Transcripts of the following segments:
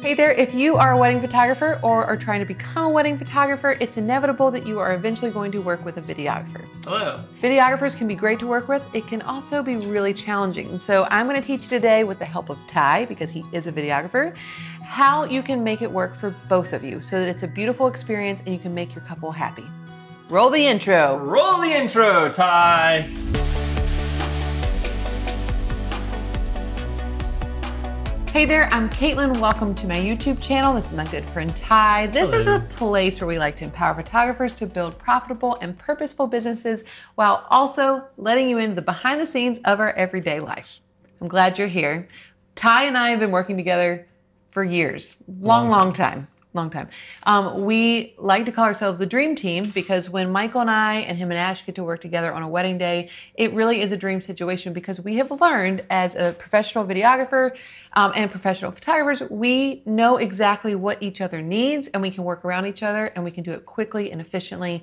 Hey there, if you are a wedding photographer or are trying to become a wedding photographer, it's inevitable that you are eventually going to work with a videographer. Hello. Videographers can be great to work with, it can also be really challenging. So I'm going to teach you today, with the help of Ty, because he is a videographer, how you can make it work for both of you so that it's a beautiful experience and you can make your couple happy. Roll the intro. Roll the intro, Ty. Hey there, I'm Katelyn. Welcome to my YouTube channel. This is my good friend Ty. This Hello. is a place where we like to empower photographers to build profitable and purposeful businesses while also letting you into the behind the scenes of our everyday life. I'm glad you're here. Ty and I have been working together for years, long, long time long time. Um, we like to call ourselves a dream team because when Michael and I and him and Ash get to work together on a wedding day, it really is a dream situation because we have learned as a professional videographer um, and professional photographers, we know exactly what each other needs and we can work around each other and we can do it quickly and efficiently,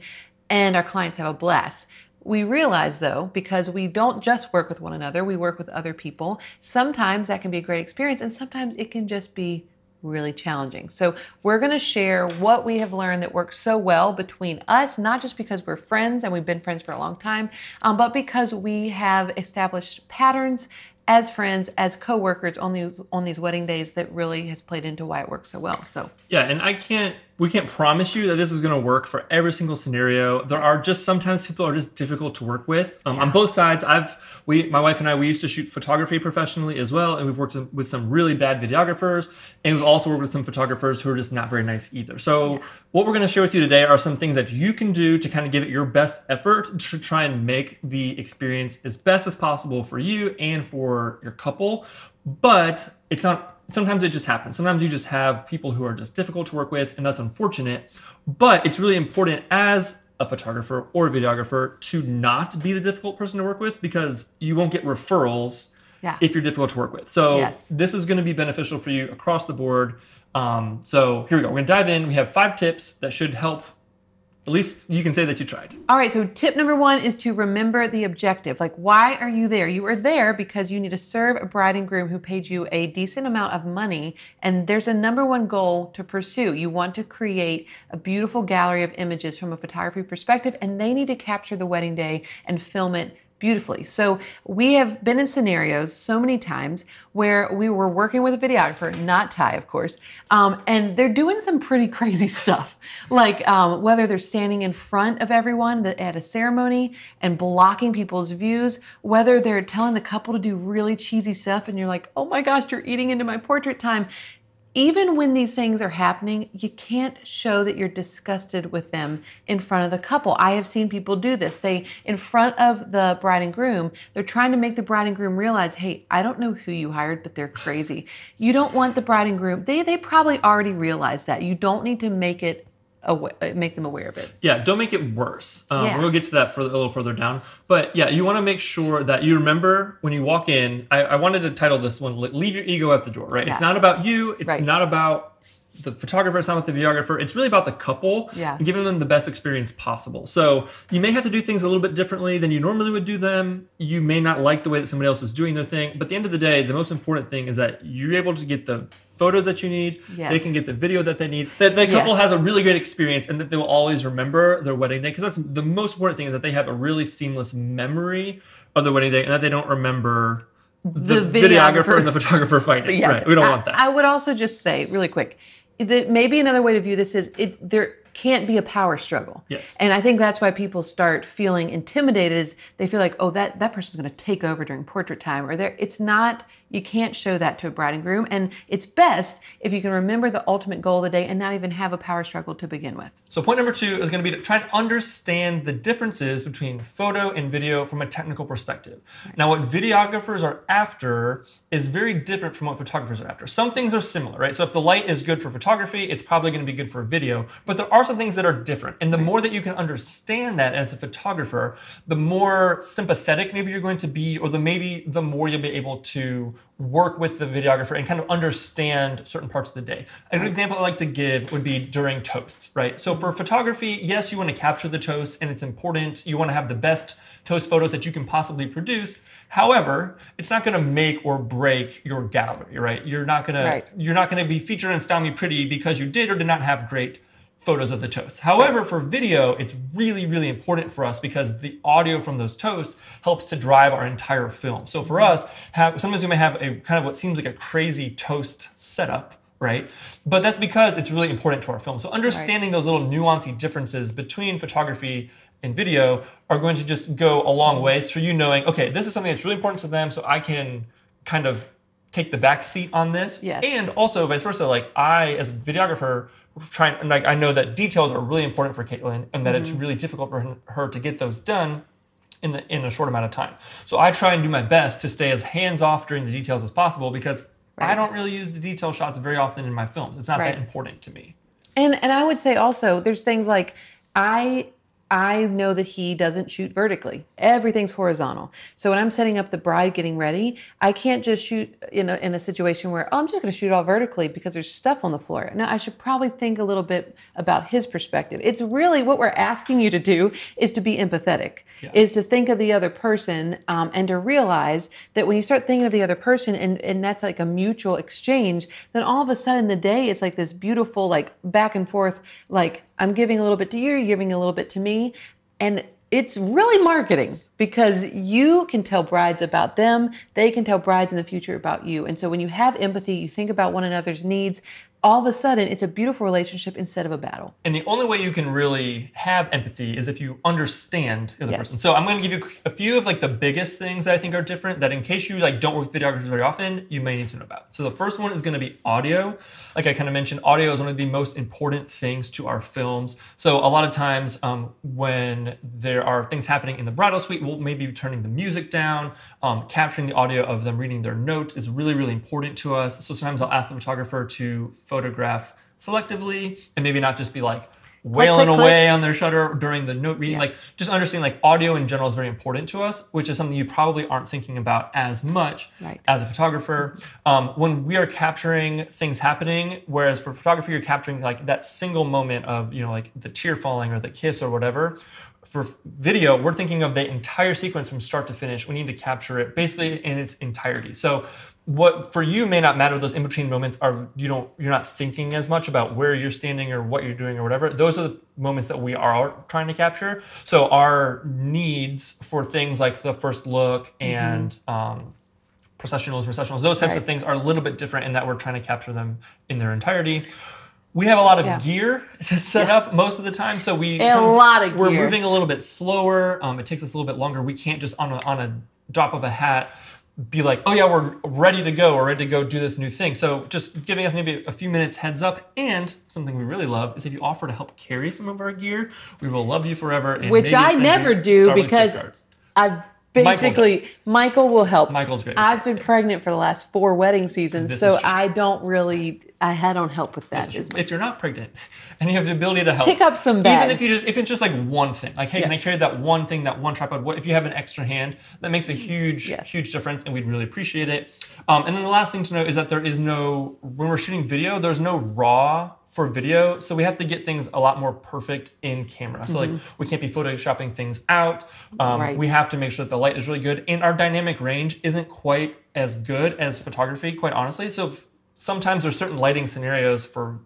and our clients have a blast. We realize though, because we don't just work with one another, we work with other people. Sometimes that can be a great experience, and sometimes it can just be really challenging. So, we're going to share what we have learned that works so well between us, not just because we're friends and we've been friends for a long time, um, but because we have established patterns as friends, as co-workers on on these wedding days that really has played into why it works so well. So yeah, and I can't we can't promise you that this is going to work for every single scenario. There are just sometimes people are just difficult to work with um, yeah. on both sides. I've we my wife and I we used to shoot photography professionally as well, and we've worked with some really bad videographers, and we've also worked with some photographers who are just not very nice either. So yeah. what we're going to share with you today are some things that you can do to kind of give it your best effort to try and make the experience as best as possible for you and for your couple. But it's not sometimes it just happens. Sometimes you just have people who are just difficult to work with, and that's unfortunate. But it's really important as a photographer or a videographer to not be the difficult person to work with because you won't get referrals yeah. if you're difficult to work with. So yes. this is going to be beneficial for you across the board. Um, so here we go. We're going to dive in. We have five tips that should help at least you can say that you tried. All right, so tip number one is to remember the objective. Like, why are you there? You are there because you need to serve a bride and groom who paid you a decent amount of money, and there's a number one goal to pursue. You want to create a beautiful gallery of images from a photography perspective, and they need to capture the wedding day and film it beautifully. So we have been in scenarios so many times where we were working with a videographer, not Ty, of course, um, and they're doing some pretty crazy stuff. Like um, whether they're standing in front of everyone at a ceremony and blocking people's views, whether they're telling the couple to do really cheesy stuff and you're like, oh my gosh, you're eating into my portrait time even when these things are happening, you can't show that you're disgusted with them in front of the couple. I have seen people do this. They, in front of the bride and groom, they're trying to make the bride and groom realize, hey, I don't know who you hired, but they're crazy. You don't want the bride and groom, they, they probably already realize that. You don't need to make it aware, make them aware of it. Yeah, don't make it worse. Um, yeah. We'll get to that for a little further down. But yeah, you want to make sure that you remember when you walk in. I, I wanted to title this one "Leave Your Ego at the Door." Right? Yeah. It's not about you. It's right. not about the photographer, it's not about the videographer. It's really about the couple yeah. and giving them the best experience possible. So you may have to do things a little bit differently than you normally would do them. You may not like the way that somebody else is doing their thing. But at the end of the day, the most important thing is that you're able to get the photos that you need. Yes. They can get the video that they need. That the couple yes. has a really great experience and that they will always remember their wedding day. Because that's the most important thing is that they have a really seamless memory of their wedding day and that they don't remember the, the videographer. videographer and the photographer fighting. Yes. Right. We don't I, want that. I would also just say really quick the, maybe another way to view this is it there can't be a power struggle. Yes. And I think that's why people start feeling intimidated is they feel like, oh, that, that person's going to take over during portrait time or there it's not you can't show that to a bride and groom. And it's best if you can remember the ultimate goal of the day and not even have a power struggle to begin with. So point number two is going to be to try to understand the differences between photo and video from a technical perspective. Right. Now, what videographers are after is very different from what photographers are after. Some things are similar, right? So if the light is good for photography, it's probably going to be good for video, but there are are some things that are different. And the more that you can understand that as a photographer, the more sympathetic maybe you're going to be, or the maybe the more you'll be able to work with the videographer and kind of understand certain parts of the day. An example I like to give would be during toasts, right? So for photography, yes, you want to capture the toasts and it's important. You want to have the best toast photos that you can possibly produce. However, it's not going to make or break your gallery, right? You're not going Right. to you're not going to be featured in Style Me Pretty because you did or did not have great photos of the toasts. However, for video, it's really, really important for us because the audio from those toasts helps to drive our entire film. So for us, have, sometimes we may have a kind of what seems like a crazy toast setup, right? But that's because it's really important to our film. So understanding those little nuancy differences between photography and video are going to just go a long ways for you knowing, okay, this is something that's really important to them, so I can kind of take the back seat on this. Yes. And also vice versa. Like I, as a videographer, trying and like I know that details are really important for Katelyn, and that Mm-hmm. it's really difficult for her- to get those done in the in a short amount of time. So I try and do my best to stay as hands off during the details as possible because I don't really use the detail shots very often in my films. It's not Right. that important to me. And and I would say also there's things like I I know that he doesn't shoot vertically. Everything's horizontal. So when I'm setting up the bride getting ready, I can't just shoot in a, in a situation where, oh, I'm just going to shoot all vertically because there's stuff on the floor. Now, I should probably think a little bit about his perspective. It's really what we're asking you to do is to be empathetic, is to think of the other person um, and to realize that when you start thinking of the other person and, and that's like a mutual exchange, then all of a sudden the day it's like this beautiful, like back and forth, like I'm giving a little bit to you, you're giving a little bit to me. And it's really marketing because you can tell brides about them, they can tell brides in the future about you. And so when you have empathy, you think about one another's needs, all of a sudden it's a beautiful relationship instead of a battle. And the only way you can really have empathy is if you understand the other Yes. person. So I'm going to give you a few of like the biggest things that I think are different that in case you like don't work with videographers very often, you may need to know about. So the first one is going to be audio. Like I kind of mentioned, audio is one of the most important things to our films. So a lot of times um, when there are things happening in the bridal suite, we'll maybe turning the music down, um, capturing the audio of them reading their notes is really, really important to us. So sometimes I'll ask the photographer to photograph selectively and maybe not just be like wailing click, away on their shutter during the note reading. Like just understanding like audio in general is very important to us, which is something you probably aren't thinking about as much Right. as a photographer. Um, when we are capturing things happening, whereas for photography you're capturing like that single moment of you know like the tear falling or the kiss or whatever. For video, we're thinking of the entire sequence from start to finish. We need to capture it basically in its entirety. So what for you may not matter those in between moments are you don't you're not thinking as much about where you're standing or what you're doing or whatever. Those are the moments that we are trying to capture. So our needs for things like the first look and um, processionals recessionals those types of things are a little bit different in that we're trying to capture them in their entirety. We have a lot of Yeah. gear to set up most of the time, so we a lot of we're moving a little bit slower. Um, it takes us a little bit longer. We can't just on a, on a drop of a hat be like, oh yeah, we're ready to go. We're ready to go do this new thing. So just giving us maybe a few minutes heads up. And something we really love is if you offer to help carry some of our gear, we will love you forever. And Which I never do because. I've basically does. Michael, will help. Michael's great. I've been pregnant for the last four wedding seasons, This so. I don't really I had don't help with that. as much. if you're not pregnant and you have the ability to help Pick up some even bags. if you just if it's just like one thing like hey can i carry that one thing that one tripod what if you have an extra hand that makes a huge Yes. huge difference and we'd really appreciate it um, and then the last thing to know is that there is no when we're shooting video there's no raw for video so we have to get things a lot more perfect in camera so like we can't be photoshopping things out um, Mm-hmm. Right. we have to make sure that the light is really good and our dynamic range isn't quite as good as photography quite honestly so sometimes there's certain lighting scenarios for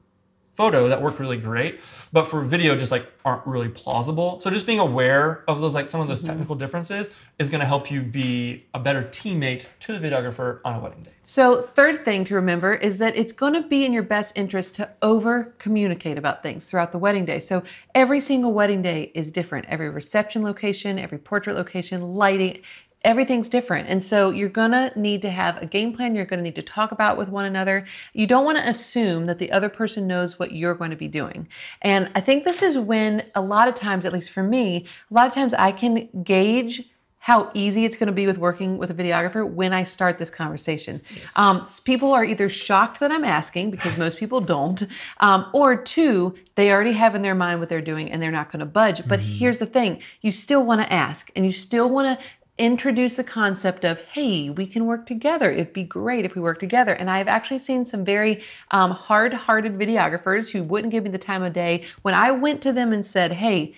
photo that work really great, but for video just like aren't really plausible. So just being aware of those like some of those mm-hmm. technical differences is going to help you be a better teammate to the videographer on a wedding day. So, third thing to remember is that it's going to be in your best interest to over communicate about things throughout the wedding day. So, every single wedding day is different. Every reception location, every portrait location, lighting, everything's different. And so, you're going to need to have a game plan. You're going to need to talk about with one another. You don't want to assume that the other person knows what you're going to be doing. And I think this is when a lot of times, at least for me, a lot of times I can gauge how easy it's going to be with working with a videographer when I start this conversation. Yes. Um, people are either shocked that I'm asking because most people don't, um, or two, they already have in their mind what they're doing and they're not going to budge. But mm-hmm. here's the thing you still want to ask and you still want to introduce the concept of hey we can work together it'd be great if we work together and i've actually seen some very um, hard-hearted videographers who wouldn't give me the time of day when i went to them and said hey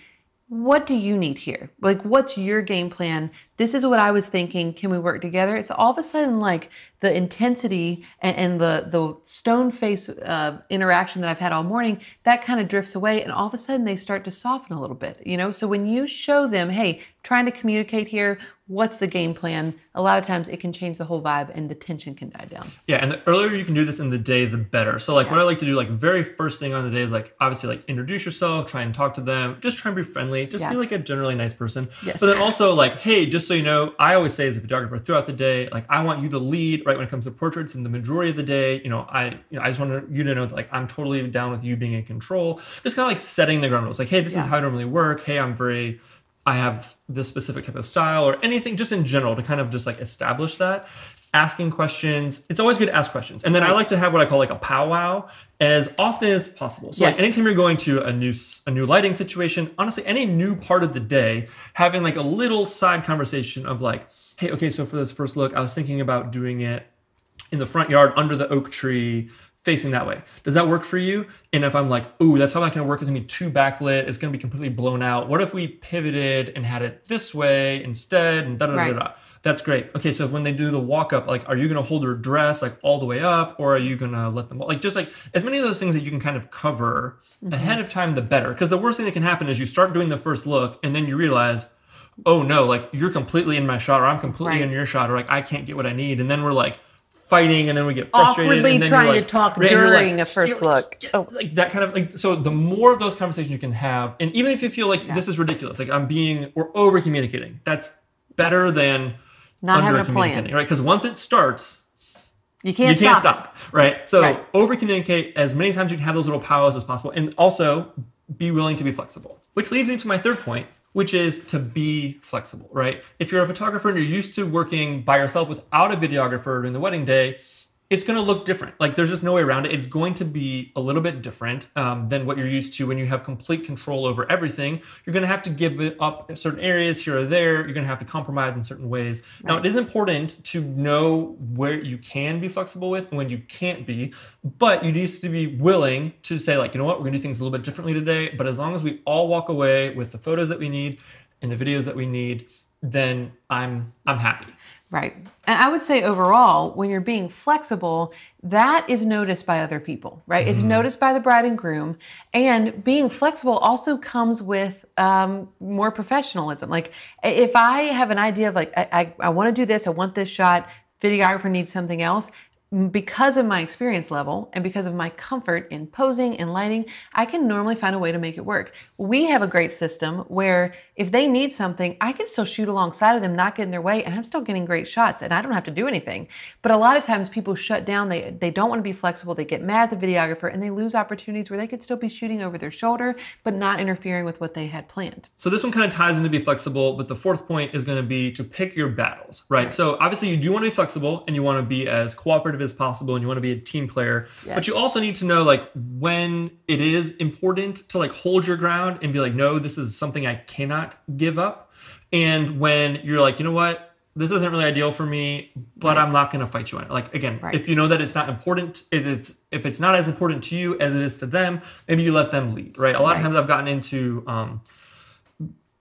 what do you need here? Like, what's your game plan? This is what I was thinking. Can we work together? It's all of a sudden like the intensity and, and the the stone face uh, interaction that I've had all morning. That kind of drifts away, and all of a sudden they start to soften a little bit. You know, so when you show them, hey, trying to communicate here, what's the game plan? A lot of times it can change the whole vibe and the tension can die down. Yeah, and the earlier you can do this in the day, the better. So like yeah. what I like to do, like very first thing on the day is like obviously like introduce yourself, try and talk to them, just try and be friendly, just yeah. be like a generally nice person. Yes. But then also like, hey, just so you know, I always say as a photographer throughout the day, like I want you to lead right when it comes to portraits and the majority of the day, you know, I you know, I just want you to know that like I'm totally down with you being in control. Just kind of like setting the ground rules. Like, hey, this yeah. is how I normally work. Hey, I'm very I have this specific type of style or anything just in general to kind of just like establish that. Asking questions. It's always good to ask questions. And then I like to have what I call like a powwow as often as possible. So yes. like anytime you're going to a new a new lighting situation, honestly, any new part of the day, having like a little side conversation of like, hey, okay, so for this first look, I was thinking about doing it in the front yard under the oak tree facing that way. Does that work for you? And if I'm like, ooh, that's how not going to work. It's going to be too backlit. It's going to be completely blown out. What if we pivoted and had it this way instead? And da da da da. That's great. Okay, so when they do the walk up, like, are you going to hold her dress like all the way up, or are you going to let them like just like as many of those things that you can kind of cover mm-hmm. ahead of time, the better. Because the worst thing that can happen is you start doing the first look, and then you realize, oh no, like you're completely in my shot, or I'm completely right. in your shot, or like I can't get what I need, and then we're like fighting and then we get frustrated awkwardly and then trying like, to talk during like, a first look oh. like that kind of like so the more of those conversations you can have and even if you feel like yeah. this is ridiculous like i'm being or over communicating that's better than not under communicating right because once it starts you can't, you can't stop, stop right so right. over communicate as many times you can have those little powwows as possible and also be willing to be flexible which leads me to my third point which is to be flexible, right? If you're a photographer and you're used to working by yourself without a videographer during the wedding day, it's going to look different. Like there's just no way around it. It's going to be a little bit different um, than what you're used to when you have complete control over everything. You're going to have to give it up certain areas here or there. You're going to have to compromise in certain ways. Right. Now, it is important to know where you can be flexible with and when you can't be, but you need to be willing to say, like, you know what, we're going to do things a little bit differently today. But as long as we all walk away with the photos that we need and the videos that we need, then I'm I'm happy. Right. And I would say overall, when you're being flexible, that is noticed by other people, right? Mm-hmm. It's noticed by the bride and groom. And being flexible also comes with um, more professionalism. Like if I have an idea of like, I, I, I want to do this, I want this shot, videographer needs something else, because of my experience level and because of my comfort in posing and lighting, I can normally find a way to make it work. We have a great system where if they need something, I can still shoot alongside of them, not get in their way, and I'm still getting great shots and I don't have to do anything. But a lot of times people shut down, they, they don't want to be flexible, they get mad at the videographer, and they lose opportunities where they could still be shooting over their shoulder, but not interfering with what they had planned. So this one kind of ties into be flexible, but the fourth point is going to be to pick your battles, right? right. So obviously you do want to be flexible and you want to be as cooperative as possible and you want to be a team player yes. but you also need to know like when it is important to like hold your ground and be like no this is something i cannot give up and when you're like you know what this isn't really ideal for me but right. i'm not going to fight you on it like again right. if you know that it's not important if it's if it's not as important to you as it is to them maybe you let them lead right a lot right. of times i've gotten into um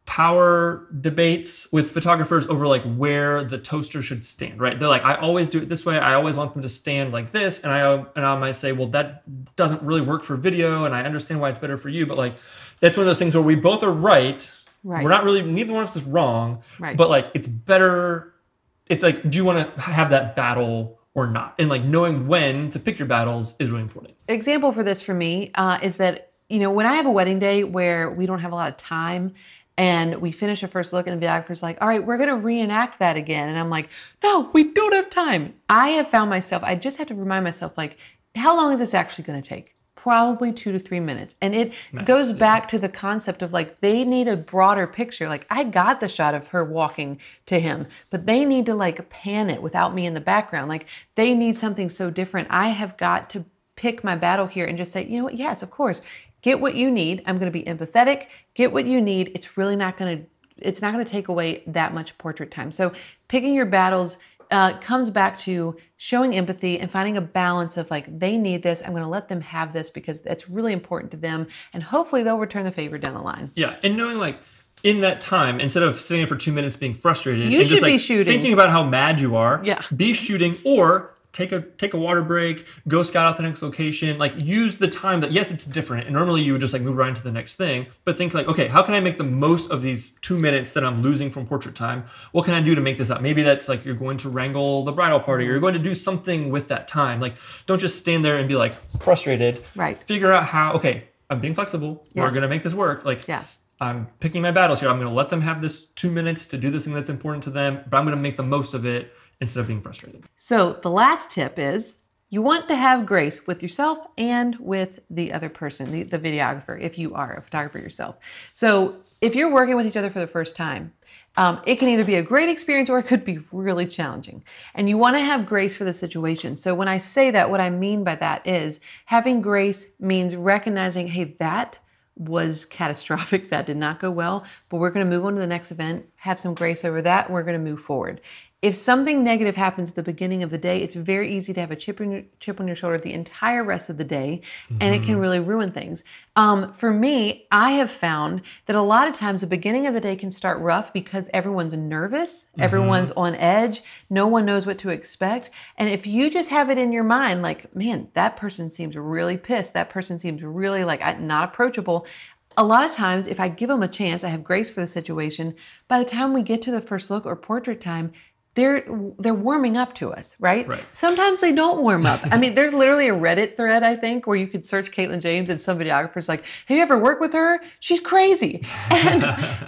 power debates with photographers over like where the toaster should stand, right? They're like, I always do it this way. I always want them to stand like this, and I and I might say, well, that doesn't really work for video, and I understand why it's better for you, but like that's one of those things where we both are right. Right. We're not really neither one of us is wrong. Right. But like it's better. It's like, do you want to have that battle or not? And like knowing when to pick your battles is really important. Example for this for me uh, is that you know when I have a wedding day where we don't have a lot of time and we finish a first look and the videographer's like all right we're going to reenact that again and i'm like no we don't have time i have found myself i just have to remind myself like how long is this actually going to take probably two to three minutes. And it goes back to the concept of like they need a broader picture. Like I got the shot of her walking to him, but they need to like pan it without me in the background. Like they need something so different. I have got to pick my battle here and just say, you know what? Yes, of course. Get what you need. I'm going to be empathetic. Get what you need. It's really not going to it's not going to take away that much portrait time. So picking your battles uh, comes back to showing empathy and finding a balance of like they need this i'm going to let them have this because that's really important to them and hopefully they'll return the favor down the line yeah and knowing like in that time, instead of sitting for two minutes being frustrated, you and should just like be shooting. thinking about how mad you are, Yeah. be shooting or take a take a water break, go scout out the next location. Like use the time that yes, it's different. And normally you would just like move right into the next thing, but think like, okay, how can I make the most of these two minutes that I'm losing from portrait time? What can I do to make this up? Maybe that's like you're going to wrangle the bridal party, or you're going to do something with that time. Like, don't just stand there and be like frustrated. Right. Figure out how. Okay, I'm being flexible. We're gonna make this work. Like, Yeah. I'm picking my battles here. I'm going to let them have this two minutes to do this thing that's important to them, but I'm going to make the most of it instead of being frustrated. so the last tip is you want to have grace with yourself and with the other person the, the videographer if you are a photographer yourself so if you're working with each other for the first time um, it can either be a great experience or it could be really challenging. And you want to have grace for the situation. So, when I say that, what I mean by that is having grace means recognizing, hey, that was catastrophic. That did not go well, but we're going to move on to the next event, have some grace over that, and we're going to move forward. If something negative happens at the beginning of the day, it's very easy to have a chip on your, chip on your shoulder the entire rest of the day, and it can really ruin things. Um, for me, I have found that a lot of times the beginning of the day can start rough because everyone's nervous, everyone's on edge, no one knows what to expect. And if you just have it in your mind, like, man, that person seems really pissed, that person seems really like not approachable. A lot of times, if I give them a chance, I have grace for the situation. By the time we get to the first look or portrait time, they're they're warming up to us, right? Right. Sometimes they don't warm up. I mean, there's literally a Reddit thread I think where you could search Katelyn James and some videographers like, "Have you ever worked with her? She's crazy." And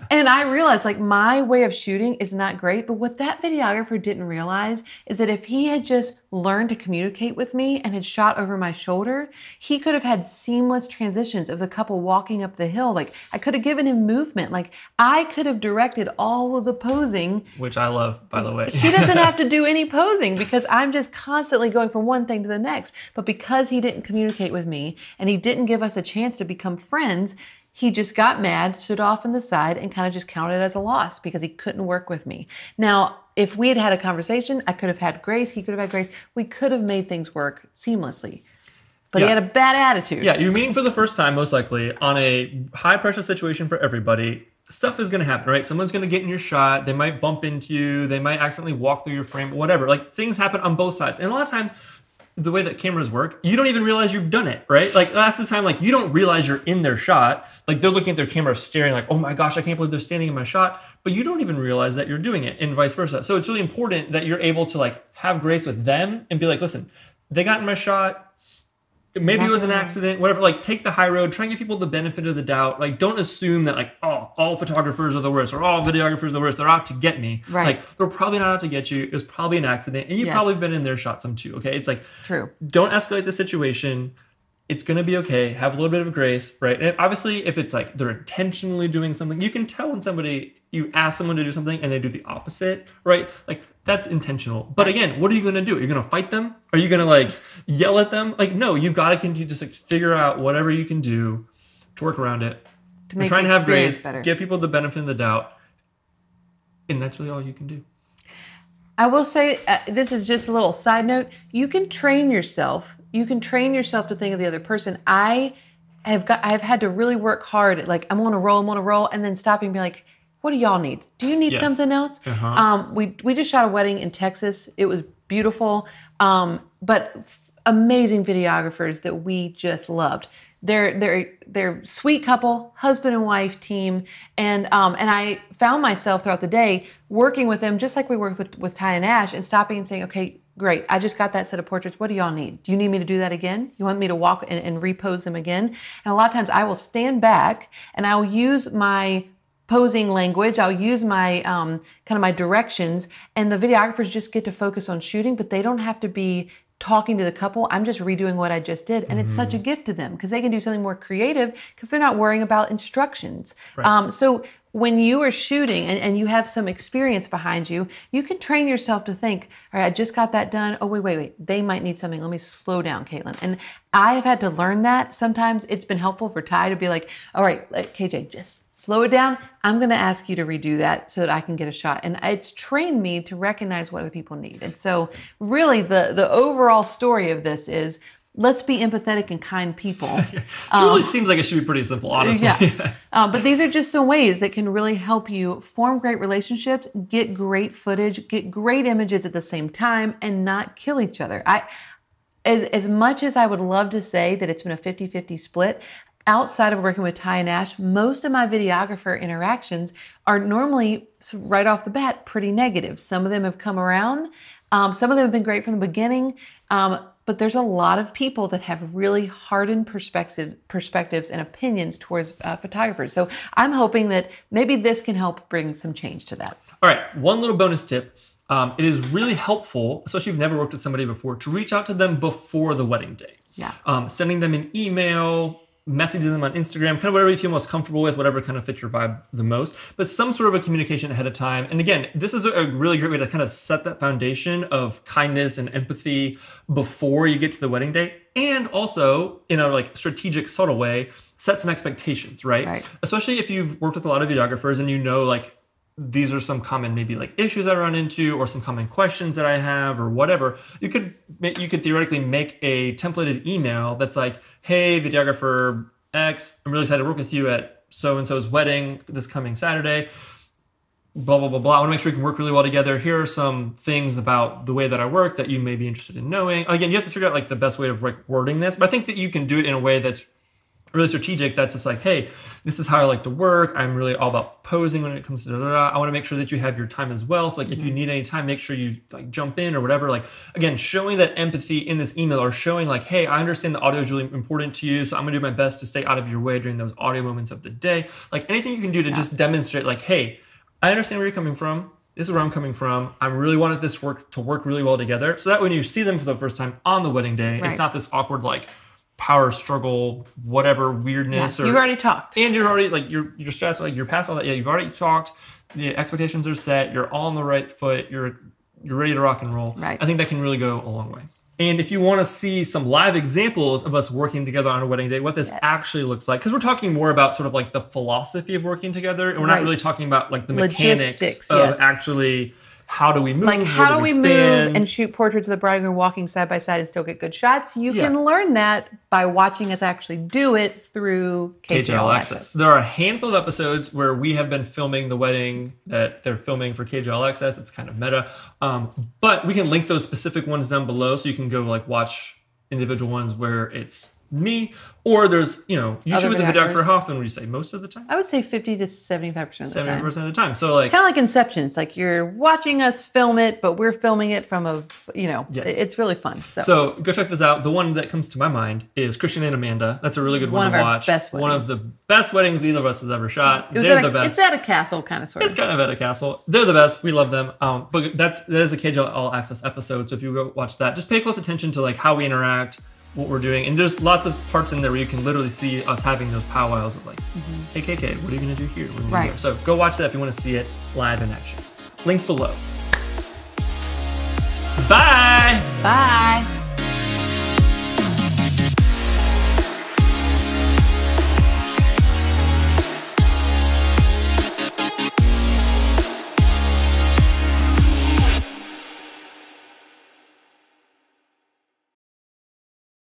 and I realized like my way of shooting is not great, but what that videographer didn't realize is that if he had just learned to communicate with me and had shot over my shoulder, he could have had seamless transitions of the couple walking up the hill. Like I could have given him movement. Like I could have directed all of the posing Which I love, by the way. he doesn't have to do any posing because I'm just constantly going from one thing to the next. But because he didn't communicate with me and he didn't give us a chance to become friends, he just got mad, stood off on the side, and kind of just counted it as a loss because he couldn't work with me. Now, if we had had a conversation, I could have had grace, he could have had grace, we could have made things work seamlessly. But he had a bad attitude. Yeah, you're meeting for the first time, most likely, on a high pressure situation for everybody. Stuff is going to happen, right? Someone's going to get in your shot. They might bump into you. They might accidentally walk through your frame, whatever. Like things happen on both sides. And a lot of times, the way that cameras work, you don't even realize you've done it, right? Like half the time, like you don't realize you're in their shot. Like they're looking at their camera, staring, like, oh my gosh, I can't believe they're standing in my shot. But you don't even realize that you're doing it, and vice versa. So it's really important that you're able to like have grace with them and be like, listen, they got in my shot maybe it was an accident, whatever. Like, take the high road. Try and give people the benefit of the doubt. Like, don't assume that like, oh, all photographers are the worst or all videographers are the worst. They're out to get me. Right. Like, they're probably not out to get you. It was probably an accident, and you Yes. probably been in their shot some too. Okay, it's like True. don't escalate the situation. It's gonna be okay. Have a little bit of grace, right? And obviously, if it's like they're intentionally doing something, you can tell when somebody you ask someone to do something and they do the opposite, right? Like that's intentional. But again, what are you gonna do? Are You're gonna fight them? Are you gonna like yell at them? Like no, you've got to continue to just like figure out whatever you can do to work around it. To make trying to have grace, better. give people the benefit of the doubt, and that's really all you can do. I will say uh, this is just a little side note. You can train yourself. You can train yourself to think of the other person. I have got. I've had to really work hard. At, like I'm on a roll. I'm on a roll, and then stopping and be like, "What do y'all need? Do you need Yes. something else?" Uh-huh. Um, we we just shot a wedding in Texas. It was beautiful, um, but f- amazing videographers that we just loved. They're they're they're sweet couple, husband and wife team, and um, and I found myself throughout the day working with them just like we worked with with Ty and Ash, and stopping and saying, okay. Great. I just got that set of portraits. What do y'all need? Do you need me to do that again? You want me to walk and, and repose them again? And a lot of times I will stand back and I will use my posing language. I'll use my um, kind of my directions, and the videographers just get to focus on shooting, but they don't have to be talking to the couple, I'm just redoing what I just did. And it's such a gift to them because they can do something more creative because they're not worrying about instructions. Um, so when you are shooting and, and you have some experience behind you, you can train yourself to think, all right, I just got that done. Oh, wait, wait, wait. They might need something. Let me slow down, Katelyn. And I have had to learn that. Sometimes it's been helpful for Ty to be like, all right, KJ, just slow it down. I'm going to ask you to redo that so that I can get a shot. And it's trained me to recognize what other people need. And so really the the overall story of this is let's be empathetic and kind people. it really seems like it should be pretty simple, honestly. Yeah. uh, but these are just some ways that can really help you form great relationships, get great footage, get great images at the same time, and not kill each other. I as, as much as I would love to say that it's been a 50 50 split, outside of working with Ty and Ash, most of my videographer interactions are normally right off the bat pretty negative. Some of them have come around, um, some of them have been great from the beginning. Um, but there's a lot of people that have really hardened perspective, perspectives and opinions towards uh, photographers. So I'm hoping that maybe this can help bring some change to that. All right, one little bonus tip. Um, it is really helpful, especially if you've never worked with somebody before, to reach out to them before the wedding day. Yeah. Um, sending them an email, messaging them on Instagram, kind of whatever you feel most comfortable with, whatever kind of fits your vibe the most, but some sort of a communication ahead of time. And again, this is a really great way to kind of set that foundation of kindness and empathy before you get to the wedding day. And also in a like strategic, subtle way, set some expectations, right? right. Especially if you've worked with a lot of videographers and you know like these are some common maybe like issues I run into or some common questions that I have or whatever. You could you could theoretically make a templated email that's like, "Hey, videographer X, I'm really excited to work with you at so and so's wedding this coming Saturday." Blah blah blah blah. I want to make sure we can work really well together. Here are some things about the way that I work that you may be interested in knowing. Again, you have to figure out like the best way of like wording this, but I think that you can do it in a way that's really strategic that's just like hey this is how i like to work i'm really all about posing when it comes to da, da, da. i want to make sure that you have your time as well so like if you mm-hmm. need any time make sure you like jump in or whatever like again showing that empathy in this email or showing like hey i understand the audio is really important to you so i'm going to do my best to stay out of your way during those audio moments of the day like anything you can do to yeah. just demonstrate like hey i understand where you're coming from this is where I'm coming from. I really wanted this work to work really well together. So that when you see them for the first time on the wedding day, right. it's not this awkward like, power struggle, whatever weirdness. Yeah, or, you've already talked, and you're already like you're you're stressed, like you're past all that. Yeah, you've already talked. The expectations are set. You're all on the right foot. You're you're ready to rock and roll. Right. I think that can really go a long way. And if you want to see some live examples of us working together on a wedding day, what this yes. actually looks like, because we're talking more about sort of like the philosophy of working together, and we're right. not really talking about like the mechanics of yes. actually how do we move? Like how do we, we move and shoot portraits of the bride and groom walking side by side and still get good shots? You yeah. can learn that by watching us actually do it through KJ, KJ Access. Access. There are a handful of episodes where we have been filming the wedding that they're filming for KJ All Access. It's kind of meta, um, but we can link those specific ones down below so you can go like watch individual ones where it's me, or there's, you know, usually with the videographer, how often would you say? Most of the time? I would say 50 to 75% of the 70% time. 70% of the time. So, like, it's kind of like Inception. It's like you're watching us film it, but we're filming it from a, you know, yes. it's really fun. So. so, go check this out. The one that comes to my mind is Christian and Amanda. That's a really good one, one to watch. Best one of the best weddings either of us has ever shot. They're the best. It's at a castle, kind of sort of. It's kind of at a castle. They're the best. We love them. Um, but that's that is a KJ All Access episode. So if you go watch that, just pay close attention to like how we interact what we're doing. And there's lots of parts in there where you can literally see us having those powwows of like, mm-hmm. hey KK, what are you gonna do here? right. So go watch that if you want to see it live in action. Link below. Bye. Bye.